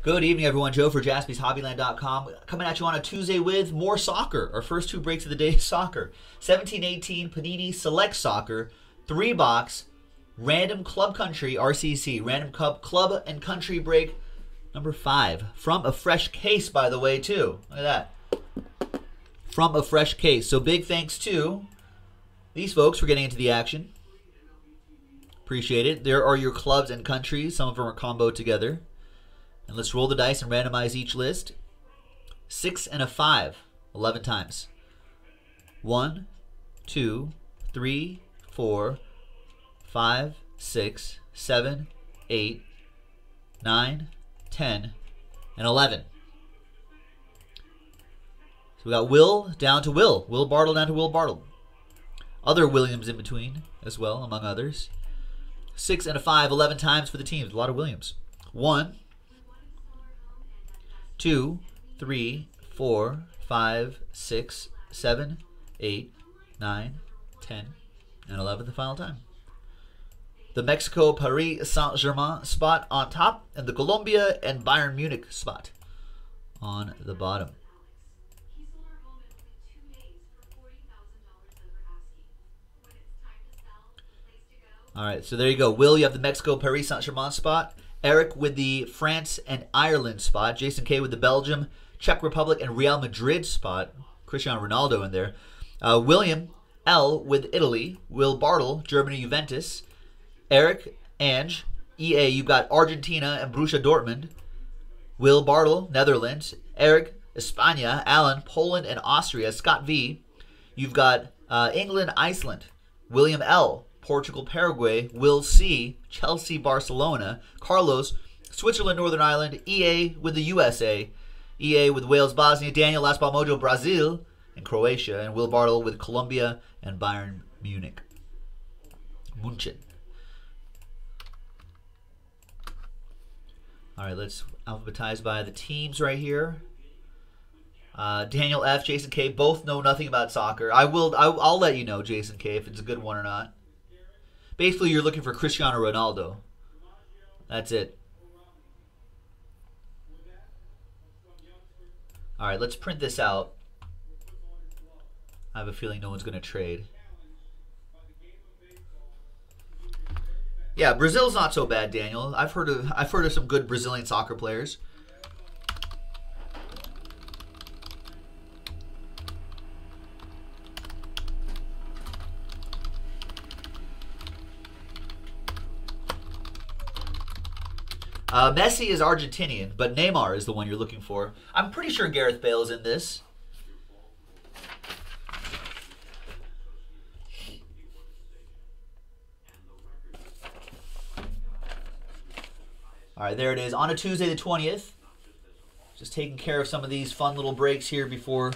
Good evening, everyone. Joe for jaspyshobbyland.com. Coming at you on a Tuesday with more soccer. Our first two breaks of the day soccer. 1718 Panini Select Soccer, three box, random club country, RCC, random club, club and country break number five. From a fresh case, by the way, too. Look at that. From a fresh case. So big thanks to these folks for getting into the action. Appreciate it. There are your clubs and countries. Some of them are combo together. And let's roll the dice and randomize each list. Six and a five, 11 times. One, two, three, four, five, six, seven, eight, nine, ten, and 11. So we got Will down to Will. Will Bartle down to Will Bartle. Other Williams in between as well, among others. Six and a five, 11 times for the teams. A lot of Williams. One, two, three, four, five, six, seven, eight, nine, ten, and 11 the final time. The Mexico Paris Saint Germain spot on top, and the Colombia and Bayern Munich spot on the bottom. All right, so there you go. Will, you have the Mexico Paris Saint Germain spot. Eric with the France and Ireland spot. Jason K with the Belgium, Czech Republic, and Real Madrid spot. Cristiano Ronaldo in there. Uh, William L with Italy. Will Bartle, Germany Juventus. Eric Ange, EA, you've got Argentina and Borussia Dortmund. Will Bartle, Netherlands. Eric, España. Alan, Poland and Austria. Scott V, you've got uh, England, Iceland. William L, Portugal, Paraguay. Will C, Chelsea, Barcelona. Carlos, Switzerland, Northern Ireland. EA with the USA. EA with Wales, Bosnia. Daniel, Ball Brazil, and Croatia. And Will Bartle with Colombia and Bayern Munich. Munchen. All right, let's alphabetize by the teams right here. Uh, Daniel F, Jason K, both know nothing about soccer. I will, I, I'll let you know, Jason K, if it's a good one or not. Basically, you're looking for Cristiano Ronaldo. That's it. All right, let's print this out. I have a feeling no one's going to trade. Yeah, Brazil's not so bad, Daniel. I've heard of I've heard of some good Brazilian soccer players. Uh, Messi is Argentinian, but Neymar is the one you're looking for. I'm pretty sure Gareth Bale is in this. All right, there it is. On a Tuesday the 20th. Just taking care of some of these fun little breaks here before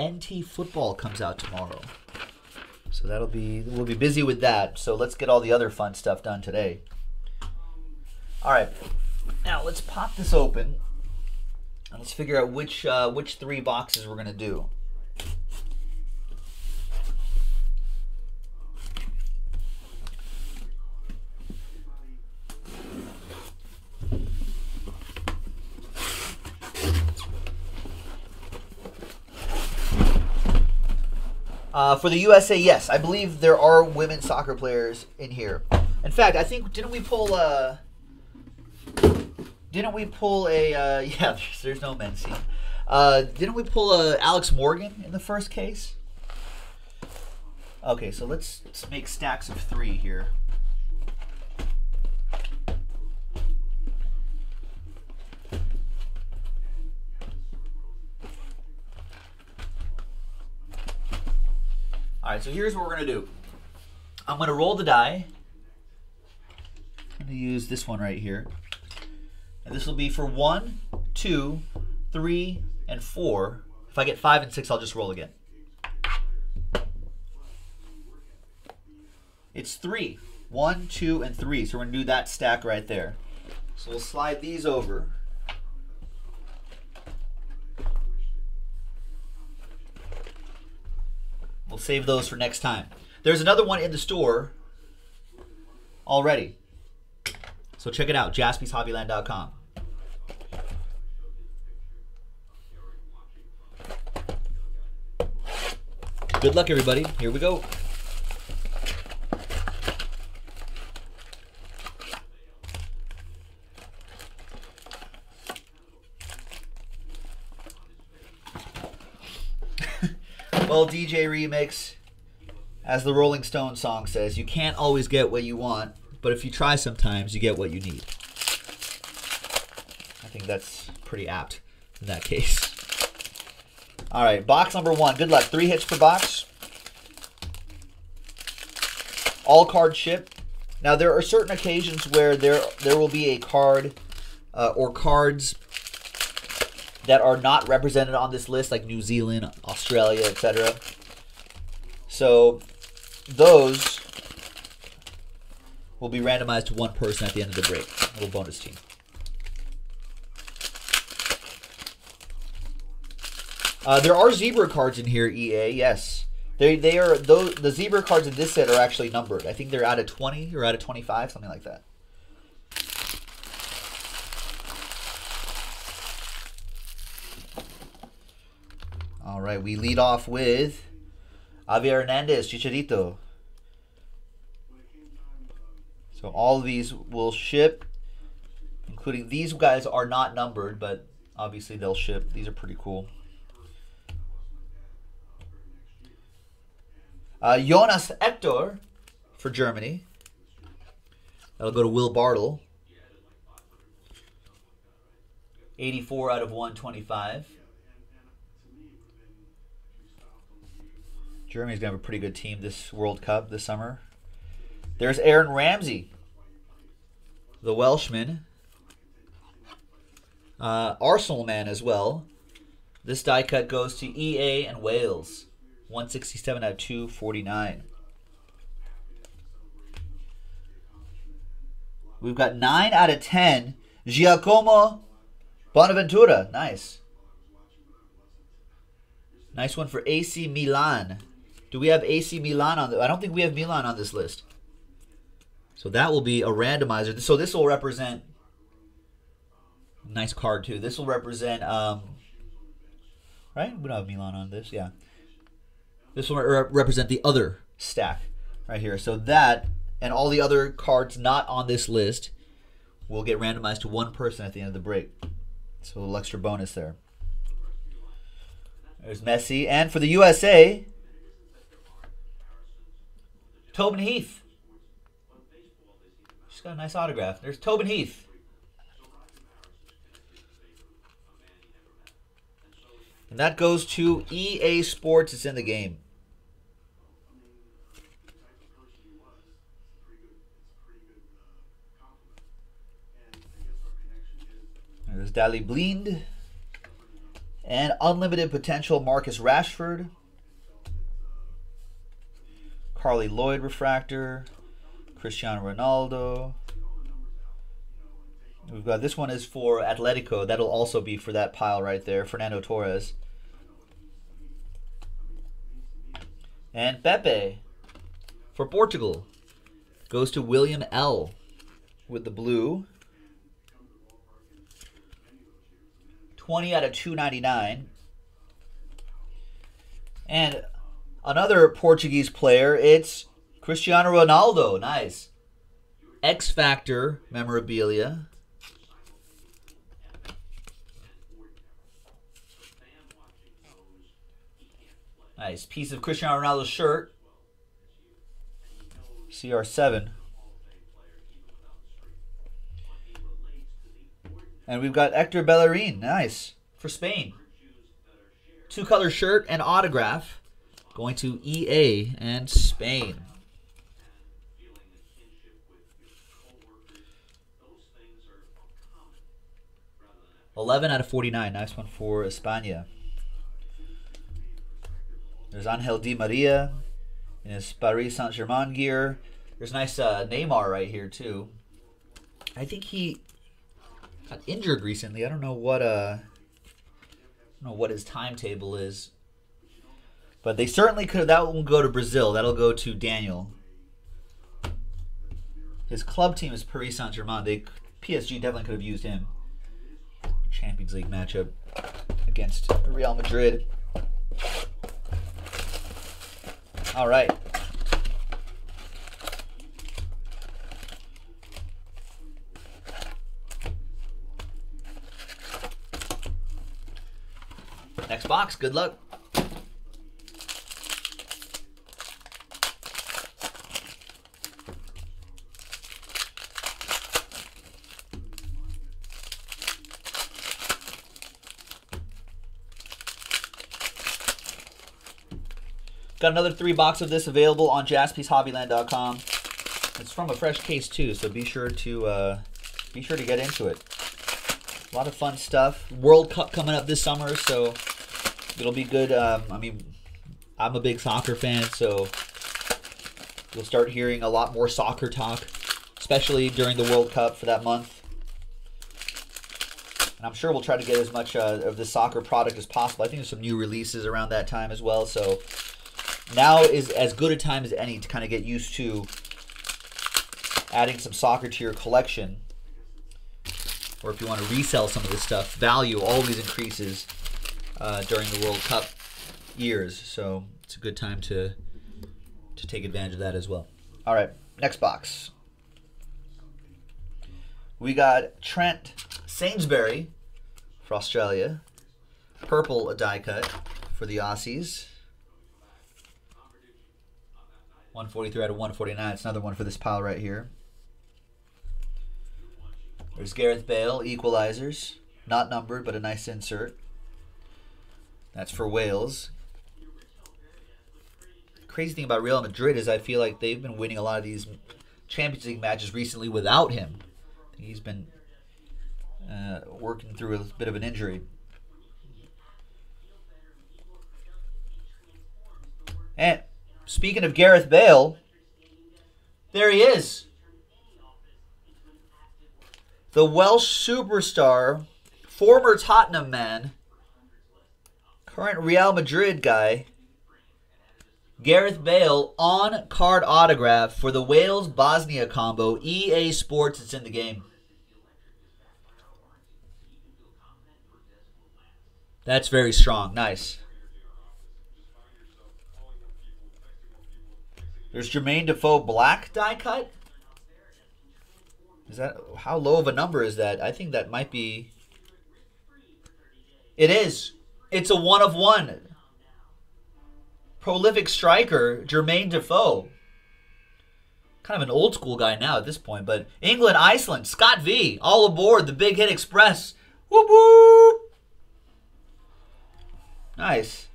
NT football comes out tomorrow. So that'll be we'll be busy with that. So let's get all the other fun stuff done today. All right. Now let's pop this open. And let's figure out which uh, which three boxes we're gonna do. Uh, for the USA, yes, I believe there are women soccer players in here. In fact, I think didn't we pull? Uh, didn't we pull a? Uh, yeah, there's, there's no men's team. Uh, didn't we pull a Alex Morgan in the first case? Okay, so let's, let's make stacks of three here. All right, so here's what we're gonna do. I'm gonna roll the die. I'm gonna use this one right here. And this will be for one, two, three, and four. If I get five and six, I'll just roll again. It's three. One, two, and three. So we're gonna do that stack right there. So we'll slide these over. We'll save those for next time. There's another one in the store already. So check it out, jaspyshobbyland.com. Good luck, everybody. Here we go. well, DJ Remix, as the Rolling Stone song says, you can't always get what you want but if you try sometimes, you get what you need. I think that's pretty apt in that case. All right, box number one. Good luck. Three hits per box. All card ship. Now there are certain occasions where there there will be a card uh, or cards that are not represented on this list, like New Zealand, Australia, etc. So those will be randomized to one person at the end of the break. Little bonus team. Uh, there are zebra cards in here, EA. Yes, they they are those the zebra cards in this set are actually numbered. I think they're out of twenty or out of twenty five, something like that. All right, we lead off with Javier Hernandez, Chicharito. So all of these will ship, including these guys are not numbered, but obviously they'll ship. These are pretty cool. Uh, Jonas Hector for Germany. That'll go to Will Bartle. 84 out of 125. Germany's going to have a pretty good team this World Cup this summer. There's Aaron Ramsey, the Welshman. Uh, Arsenal man as well. This die cut goes to EA and Wales. 167 out of 249. We've got 9 out of 10. Giacomo Bonaventura. Nice. Nice one for AC Milan. Do we have AC Milan on the I don't think we have Milan on this list. So that will be a randomizer. So this will represent nice card too. This will represent um right? We don't have Milan on this. Yeah. This will re- represent the other stack right here. So that and all the other cards not on this list will get randomized to one person at the end of the break. So a little extra bonus there. There's Messi. And for the USA, Tobin Heath. Got a nice autograph. There's Tobin Heath. And that goes to EA Sports. It's in the game. There's Daley Blind. And unlimited potential Marcus Rashford. Carli Lloyd refractor. Cristiano Ronaldo. We've got this one is for Atletico. That'll also be for that pile right there. Fernando Torres. And Pepe for Portugal goes to William L with the blue. 20 out of 299. And another Portuguese player, it's Cristiano Ronaldo. Nice. X Factor memorabilia. Nice piece of Cristiano Ronaldo's shirt. CR7. And we've got Hector Bellerin. Nice. For Spain. Two color shirt and autograph going to EA and Spain. Eleven out of forty-nine. Nice one for España. There's Angel Di Maria in his Paris Saint Germain gear. There's nice uh, Neymar right here too. I think he got injured recently. I don't know what uh, I don't know what his timetable is. But they certainly could. Have. That will go to Brazil. That'll go to Daniel. His club team is Paris Saint Germain. They PSG definitely could have used him. Champions League matchup against Real Madrid. All right. Next box. Good luck. Got another three box of this available on jaspyshobbyland.com. It's from a fresh case too, so be sure to uh, be sure to get into it. A lot of fun stuff. World Cup coming up this summer, so it'll be good. Um, I mean, I'm a big soccer fan, so you'll start hearing a lot more soccer talk, especially during the World Cup for that month. And I'm sure we'll try to get as much uh, of the soccer product as possible. I think there's some new releases around that time as well, so now is as good a time as any to kind of get used to adding some soccer to your collection. Or if you want to resell some of this stuff, value always increases uh, during the World Cup years. So it's a good time to to take advantage of that as well. All right, next box. We got Trent Sainsbury for Australia. Purple die cut for the Aussies. 143 out of 149. It's another one for this pile right here. There's Gareth Bale, equalizers. Not numbered, but a nice insert. That's for Wales. Crazy thing about Real Madrid is I feel like they've been winning a lot of these Champions League matches recently without him. He's been uh, working through a bit of an injury. And Speaking of Gareth Bale, there he is. The Welsh superstar, former Tottenham man, current Real Madrid guy, Gareth Bale on card autograph for the Wales Bosnia combo. EA Sports, it's in the game. That's very strong. Nice. There's Jermaine Defoe black die cut. Is that how low of a number is that? I think that might be. It is. It's a one of one. Prolific striker Jermaine Defoe. Kind of an old school guy now at this point, but England, Iceland, Scott V, all aboard the Big Hit Express. Whoop whoop. Nice.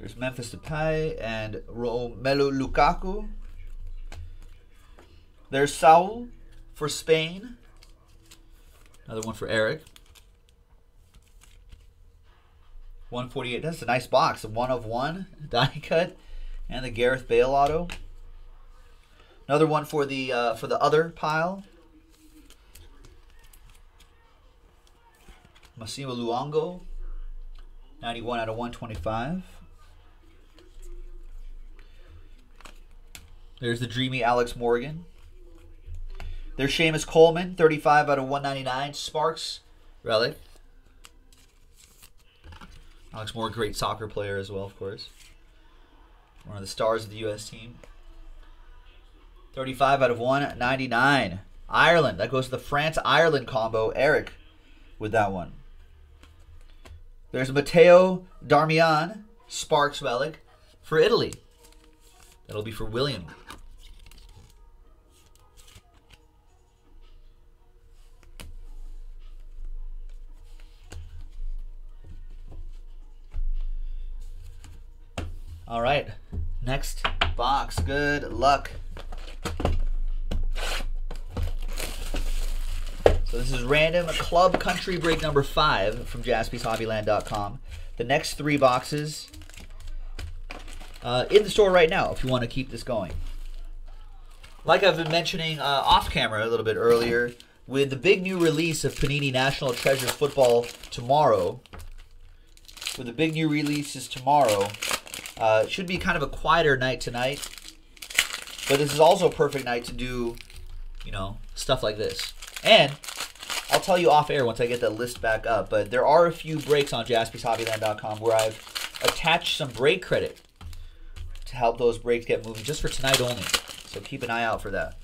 There's Memphis Depay and Romelu Lukaku. There's Saul for Spain. Another one for Eric. 148. That's a nice box. A one of one die cut, and the Gareth Bale auto. Another one for the uh, for the other pile. Massimo Luongo. 91 out of 125. There's the dreamy Alex Morgan. There's Seamus Coleman, 35 out of 199. Sparks, relic. Alex Moore, great soccer player as well, of course. One of the stars of the U.S. team. 35 out of 199. Ireland. That goes to the France-Ireland combo. Eric with that one. There's Matteo Darmian, Sparks relic, for Italy. That'll be for William. All right, next box. Good luck. So this is random club country break number five from jaspyshobbyland.com. The next three boxes uh, in the store right now if you want to keep this going. Like I've been mentioning uh, off camera a little bit earlier, with the big new release of Panini National Treasures Football tomorrow, with the big new releases tomorrow, uh, should be kind of a quieter night tonight. But this is also a perfect night to do, you know, stuff like this. And I'll tell you off air once I get that list back up. But there are a few breaks on jaspyshobbyland.com where I've attached some break credit to help those breaks get moving just for tonight only. So keep an eye out for that.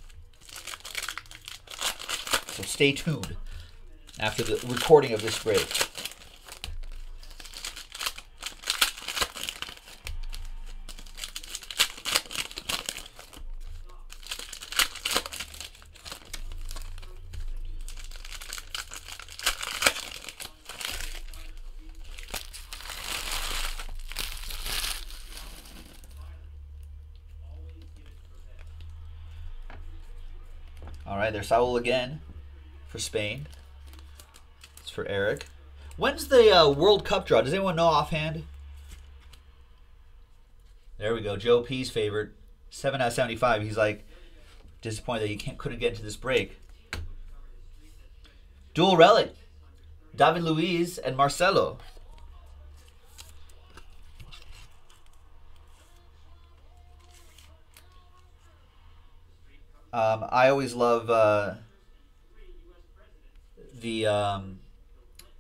So stay tuned after the recording of this break. Right, there's Saul again for Spain. It's for Eric. When's the uh, World Cup draw? Does anyone know offhand? There we go. Joe P's favorite. 7 out of 75. He's like disappointed that he can't, couldn't get into this break. Dual relic. David Luiz and Marcelo. Um, I always love uh, the um,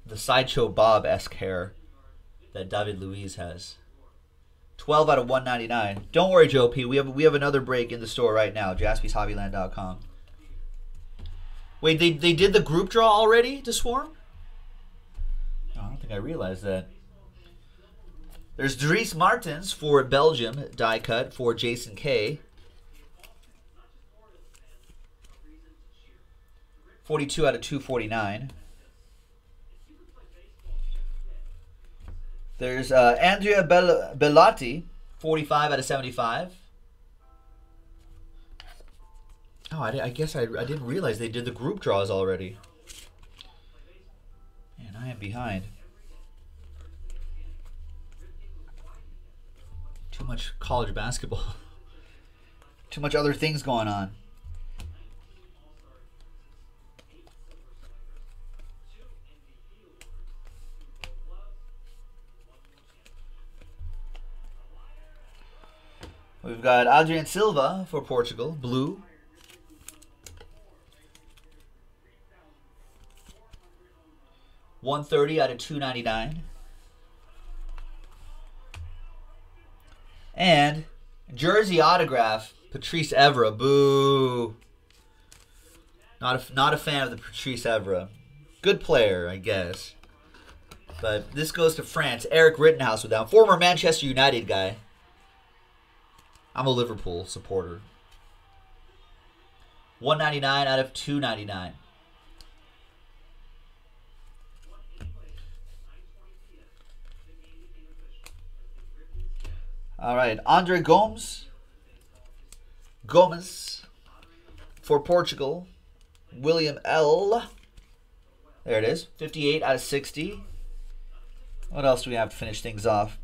the sideshow Bob esque hair that David Luiz has. Twelve out of one ninety nine. Don't worry, Joe P. We have we have another break in the store right now. JaspysHobbyland.com. Wait, they they did the group draw already to Swarm? I don't think I realized that. There's Dries Mertens for Belgium die cut for Jason K. 42 out of 249. There's uh, Andrea Bell- Belotti, 45 out of 75. Oh, I, I guess I, I didn't realize they did the group draws already. Man, I am behind. Too much college basketball. Too much other things going on. We've got Adrien Silva for Portugal, blue. One thirty out of two ninety nine. And jersey autograph, Patrice Evra. Boo. Not a, not a fan of the Patrice Evra. Good player, I guess. But this goes to France. Eric Rittenhouse with that. Former Manchester United guy. I'm a Liverpool supporter. 199 out of 299. All right, Andre Gomes. Gomes for Portugal. William L. There it is. 58 out of 60. What else do we have to finish things off?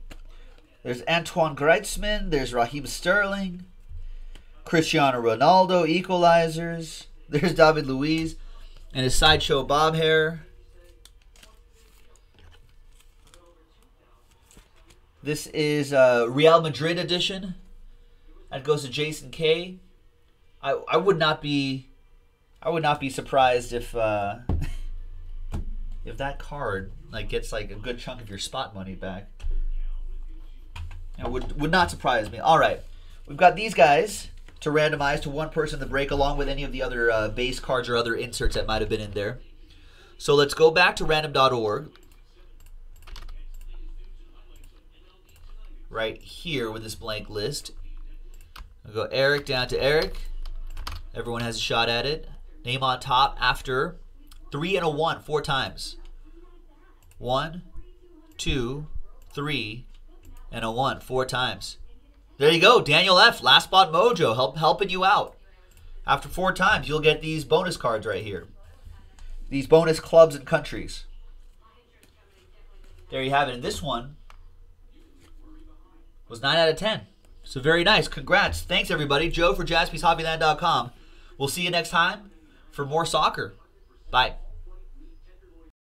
There's Antoine Griezmann. There's Raheem Sterling. Cristiano Ronaldo, equalizers. There's David Luiz and his sideshow bob hair. This is uh, Real Madrid edition. That goes to Jason K. I I would not be I would not be surprised if uh, if that card like gets like a good chunk of your spot money back. It would would not surprise me. All right, we've got these guys to randomize to one person to break, along with any of the other uh, base cards or other inserts that might have been in there. So let's go back to random.org. Right here with this blank list. I'll go Eric down to Eric. Everyone has a shot at it. Name on top after three and a one, four times. One, two, three, and a one, four times. There you go, Daniel F. Last Spot Mojo, help helping you out. After four times, you'll get these bonus cards right here. These bonus clubs and countries. There you have it. And this one was 9 out of 10. So very nice. Congrats. Thanks, everybody. Joe for jaspyshobbyland.com. We'll see you next time for more soccer. Bye.